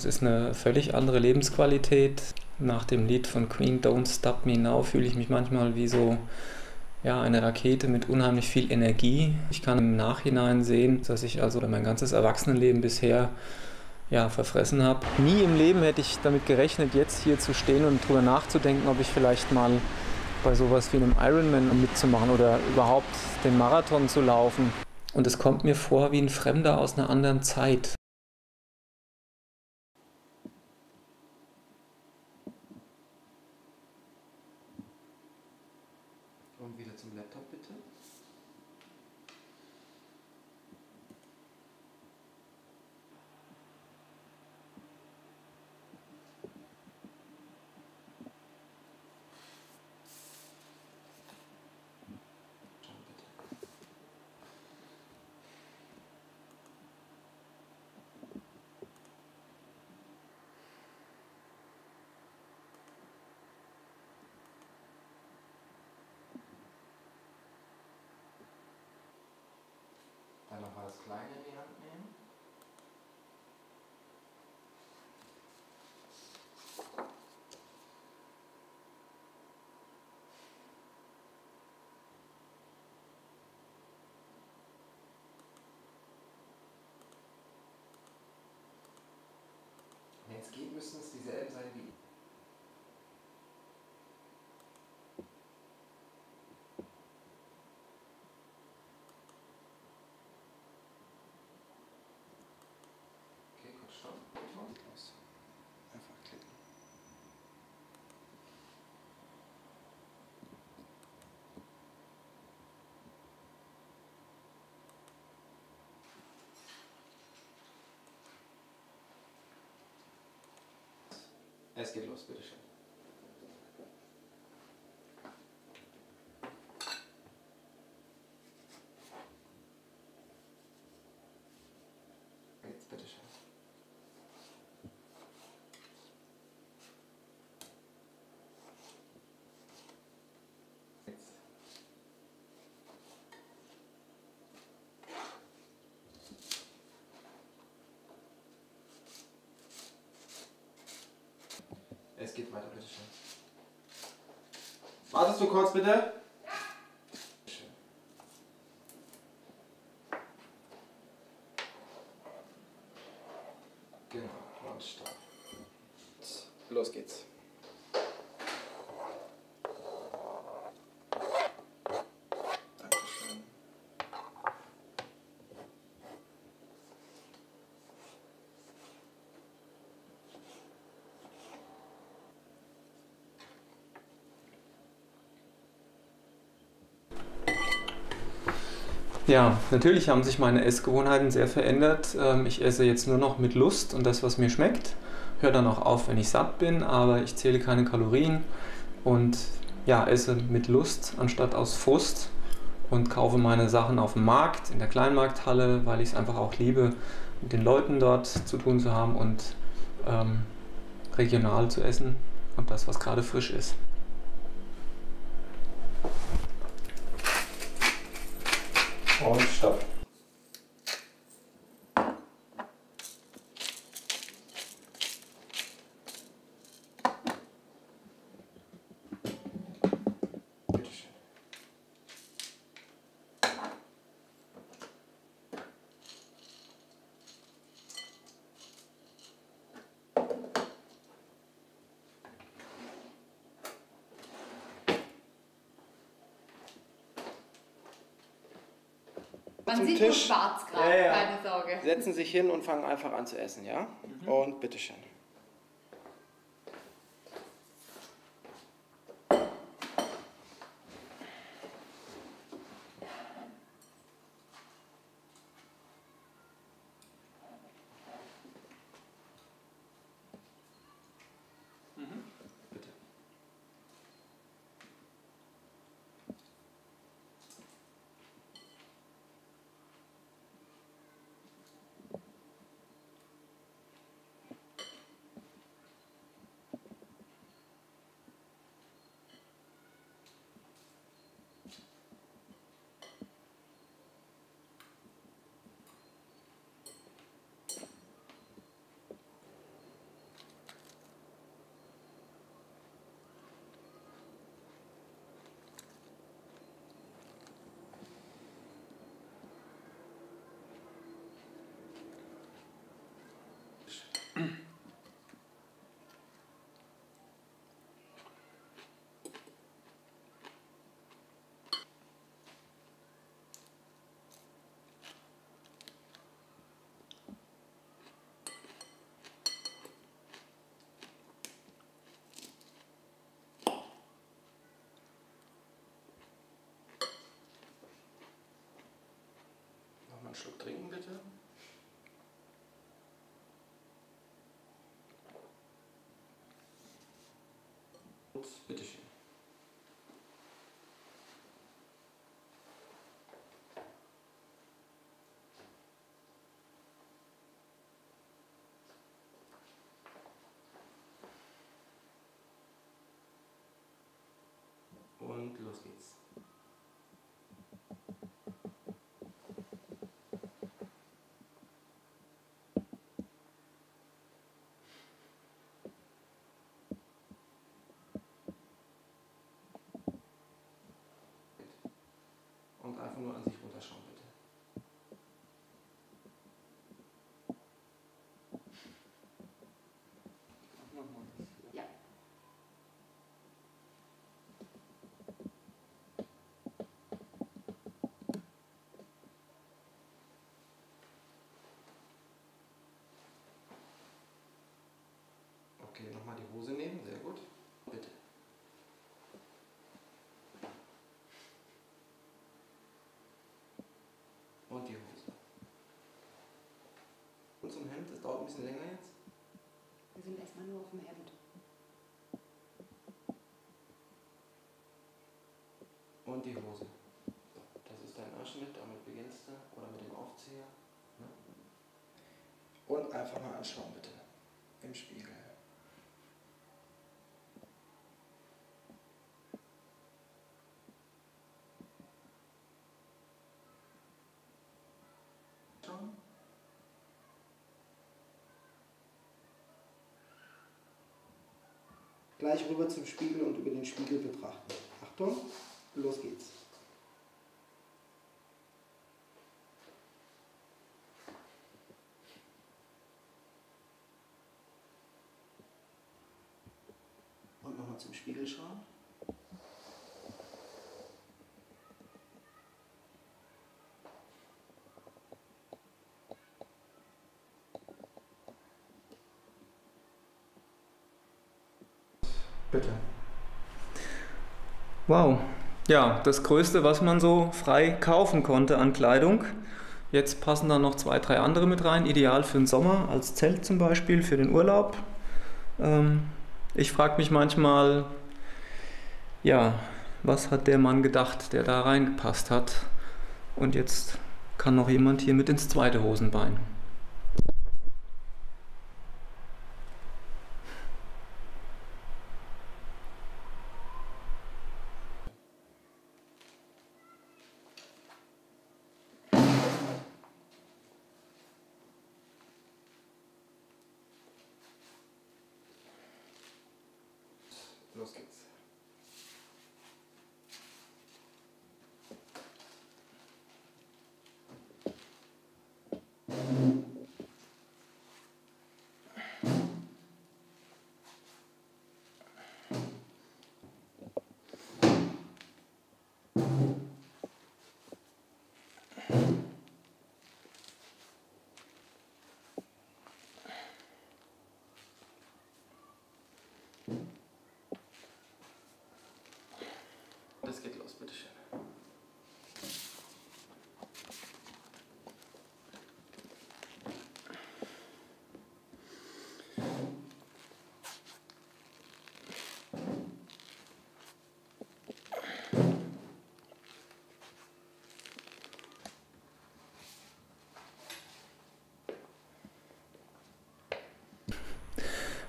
Es ist eine völlig andere Lebensqualität. Nach dem Lied von Queen Don't Stop Me Now fühle ich mich manchmal wie so ja, eine Rakete mit unheimlich viel Energie. Ich kann im Nachhinein sehen, dass ich also mein ganzes Erwachsenenleben bisher ja, verfressen habe. Nie im Leben hätte ich damit gerechnet, jetzt hier zu stehen und darüber nachzudenken, ob ich vielleicht mal bei sowas wie einem Ironman mitzumachen oder überhaupt den Marathon zu laufen. Und es kommt mir vor wie ein Fremder aus einer anderen Zeit. Zum Laptop bitte. Dann nochmal das Kleine in die Hand nehmen. Wenn es geht, müssen es dieselben sein wie Okay, kurz stopp. Aus. Einfach klicken. Es geht los, bitteschön. Jetzt bitteschön. Jetzt. Es geht weiter, bitteschön. Wartest du kurz, bitte? Schön. Genau, und stopp. Los geht's. Dankeschön. Ja, natürlich haben sich meine Essgewohnheiten sehr verändert. Ähm, Ich esse jetzt nur noch mit Lust und das, was mir schmeckt. Höre dann auch auf, wenn ich satt bin, aber ich zähle keine Kalorien und ja, esse mit Lust anstatt aus Frust und kaufe meine Sachen auf dem Markt, in der Kleinmarkthalle, weil ich es einfach auch liebe, mit den Leuten dort zu tun zu haben und ähm, regional zu essen und das, was gerade frisch ist. Und stopp. Bitteschön. Man sieht nur Tisch. schwarz gerade, Ja, ja. keine Sorge. Setzen sich hin und fangen einfach an zu essen, ja? Und bitteschön. Bitte. Schluck trinken, bitte. Und bitteschön. Und los geht's. Und einfach nur an sich runterschauen, bitte. Ja. Okay, nochmal die Hose nehmen, sehr gut. Bitte. Und die Hose. Und zum Hemd, das dauert ein bisschen länger jetzt. Wir sind erstmal nur auf dem Hemd. Und die Hose. So, das ist dein Ausschnitt, damit beginnst du. Oder mit dem Aufzieher. Ne? Und einfach mal anschauen, bitte. Im Spiegel. Schauen. Gleich rüber zum Spiegel und über den Spiegel betrachten. Achtung, los geht's. Und nochmal zum Spiegel schauen. Bitte. Wow. Ja, das Größte, was man so frei kaufen konnte an Kleidung. Jetzt passen da noch zwei, drei andere mit rein. Ideal für den Sommer, als Zelt zum Beispiel, für den Urlaub. Ähm, ich frage mich manchmal, ja, was hat der Mann gedacht, der da reingepasst hat? Und jetzt kann noch jemand hier mit ins zweite Hosenbein.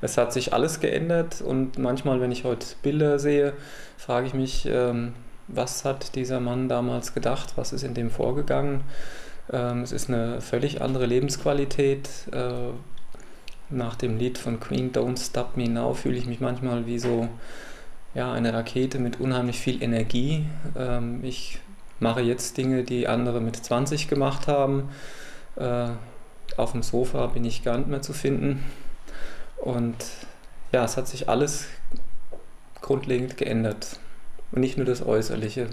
Es hat sich alles geändert und manchmal, wenn ich heute Bilder sehe, frage ich mich, ähm, was hat dieser Mann damals gedacht, was ist in dem vorgegangen. Ähm, es ist eine völlig andere Lebensqualität. Äh, nach dem Lied von Queen Don't Stop Me Now fühle ich mich manchmal wie so ja, eine Rakete mit unheimlich viel Energie. Ähm, ich mache jetzt Dinge, die andere mit 20 gemacht haben. Äh, auf dem Sofa bin ich gar nicht mehr zu finden. Und ja, es hat sich alles grundlegend geändert. Und nicht nur das Äußerliche.